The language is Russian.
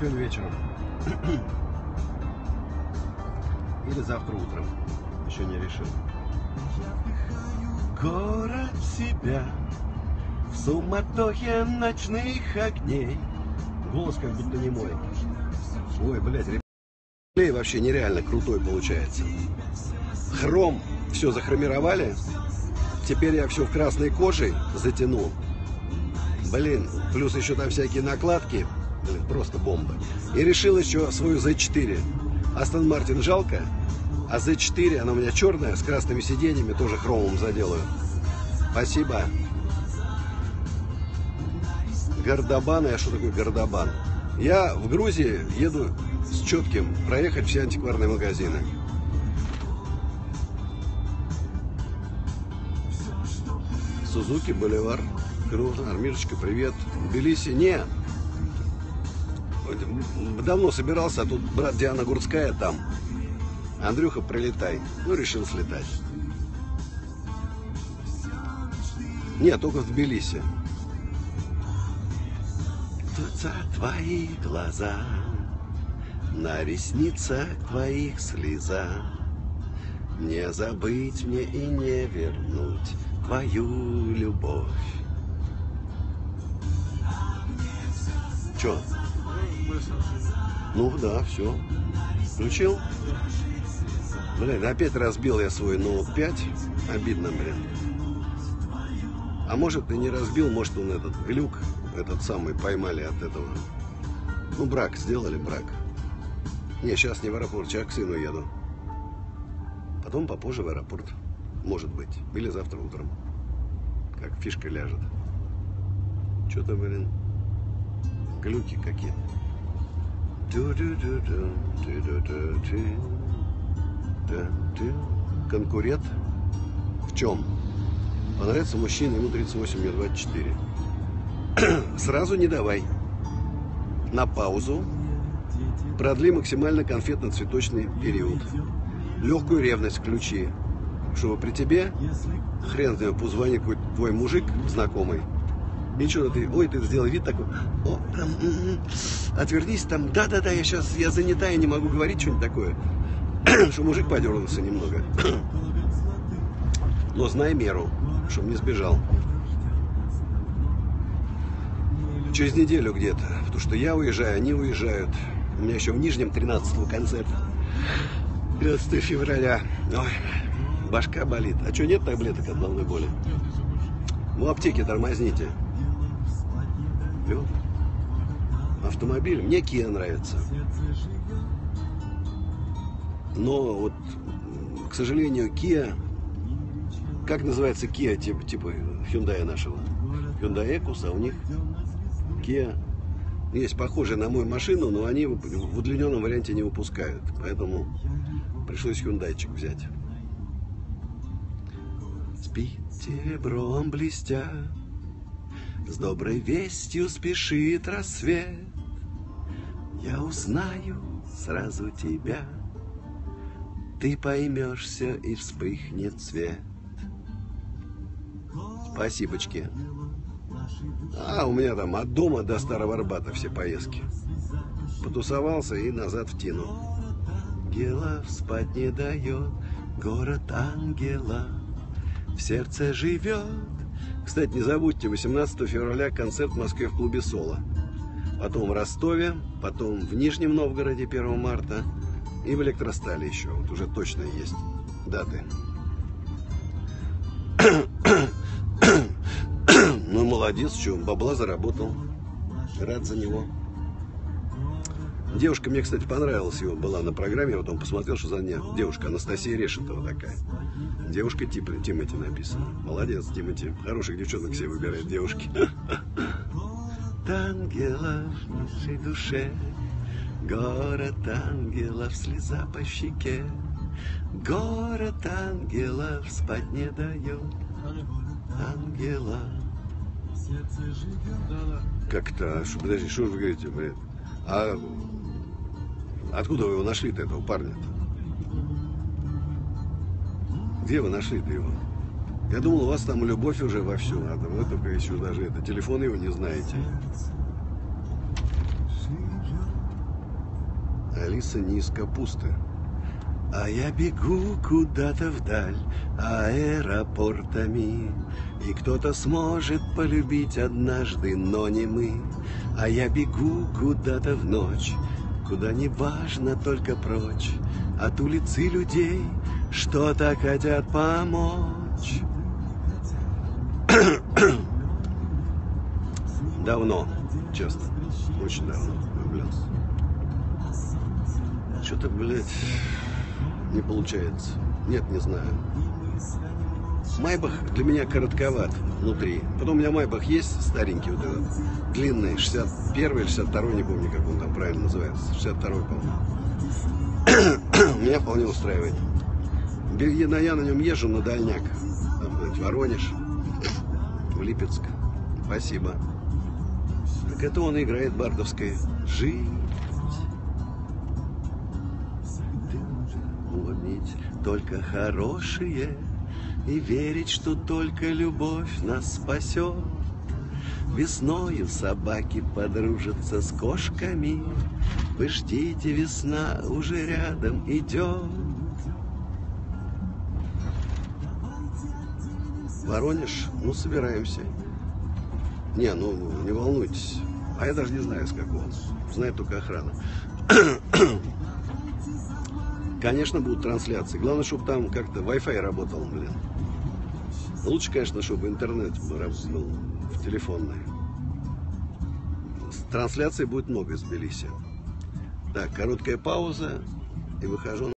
Сегодня вечером. Или завтра утром. Еще не решил. Город себя в суматохе ночных огней. Голос как будто не мой. Ой, блядь, реплей вообще нереально крутой получается. Хром все захромировали. Теперь я все в красной коже затянул. Блин, плюс еще там всякие накладки. Блин, просто бомба. И решил еще свою Z4. Астон Мартин жалко, а Z4, она у меня черная, с красными сиденьями, тоже хромом заделаю. Спасибо. Гордобан, а что такое Гордобан? Я в Грузии еду с четким проехать все антикварные магазины. Сузуки, Боливар, Кружно, Армирочка, привет. Тбилиси, нет. Давно собирался, а тут брат Диана Гурцкая там. Андрюха, прилетай. Ну, решил слетать. Нет, только в Тбилиси. Тутся твои глаза, на ресницах твоих слеза. Не забыть мне и не вернуть твою любовь. Че? Ну да, все. Включил? Блин, опять разбил я свой ноут 5. Обидно, блин. А может и не разбил, может он этот глюк, этот самый, поймали от этого. Ну, брак, сделали брак. Не, сейчас не в аэропорт, сейчас к сыну еду. Потом попозже в аэропорт. Может быть. Или завтра утром. Как фишка ляжет. Что-то, блин, глюки какие-то. Конкурент в чем? Понравится мужчина, ему 38, мне 24. Сразу не давай. На паузу. Продли максимально конфетно-цветочный период. Легкую ревность включи. Чтобы при тебе, хрен знает, позвонит какой-то твой мужик знакомый, и что ты, ой, ты сделал вид такой, о, там, отвернись там, да-да-да, я сейчас, я занята, я не могу говорить что-нибудь такое. что мужик подернулся немного. Но знай меру, чтобы не сбежал. Через неделю где-то, потому что я уезжаю, они уезжают. У меня еще в Нижнем 13 концерт. 13 февраля. Ой, башка болит. А что, нет таблеток от головной боли? Ну, аптеки тормозните. Лед. Автомобиль. Мне Kia нравится. Но вот, к сожалению, Kia, как называется Kia, типа, типа Hyundai нашего? Hyundai Ecus, а у них Kia есть похожие на мою машину, но они в удлиненном варианте не выпускают. Поэтому пришлось Hyundai взять. Спит серебром блестя, С доброй вестью спешит рассвет. Я узнаю сразу тебя, Ты поймешь все и вспыхнет цвет. Спасибочки. А, у меня там от дома до Старого Арбата все поездки. Потусовался и назад в Тину. Ангелов спать не дает, город ангела в сердце живет. Кстати, не забудьте, 18 февраля концерт в Москве в клубе «Соло». Потом в Ростове, потом в Нижнем Новгороде 1 марта и в Электростале еще. Вот уже точно есть даты. Ну, молодец, что, бабла заработал. Рад за него. Девушка мне, кстати, понравилась его, была на программе, я потом посмотрел, что за ней девушка Анастасия Решетова такая. Девушка типа Тимати написано. Молодец, Тимати. Хороших девчонок себе выбирает девушки. Ангелов в нашей душе, город ангелов, слеза по щеке. Город ангелов спать не дает, ангела. Как-то, что, подожди, что вы говорите, блядь? А откуда вы его нашли-то, этого парня-то? Где вы нашли-то его? Я думал, у вас там любовь уже вовсю, а вы только еще даже это, телефон его не знаете. Алиса не из капусты. А я бегу куда-то вдаль аэропортами, И кто-то сможет полюбить однажды, но не мы. А я бегу куда-то в ночь, Куда не важно, только прочь От улицы людей, что так хотят помочь. Давно, честно, очень давно влюблялся. Что-то, блядь, не получается. Нет, не знаю. Майбах для меня коротковат внутри. Потом у меня Майбах есть старенький, вот этот, длинный, 61 или 62 не помню, как он там правильно называется. 62 по-моему. меня вполне устраивает. Я на нем езжу на дальняк. Там, в Воронеж, в Липецк. Спасибо. Так это он играет бардовское. Жить. Помнить только хорошие и верить, что только любовь нас спасет. Весною собаки подружатся с кошками. Вы ждите, весна уже рядом идет. Воронеж, ну собираемся. Не, ну не волнуйтесь. А я даже не знаю, с какого. Знает только охрана. Конечно, будут трансляции. Главное, чтобы там как-то Wi-Fi работал, блин. Лучше, конечно, чтобы интернет был в телефонной. Трансляций будет много из Тбилиси. Так, короткая пауза и выхожу.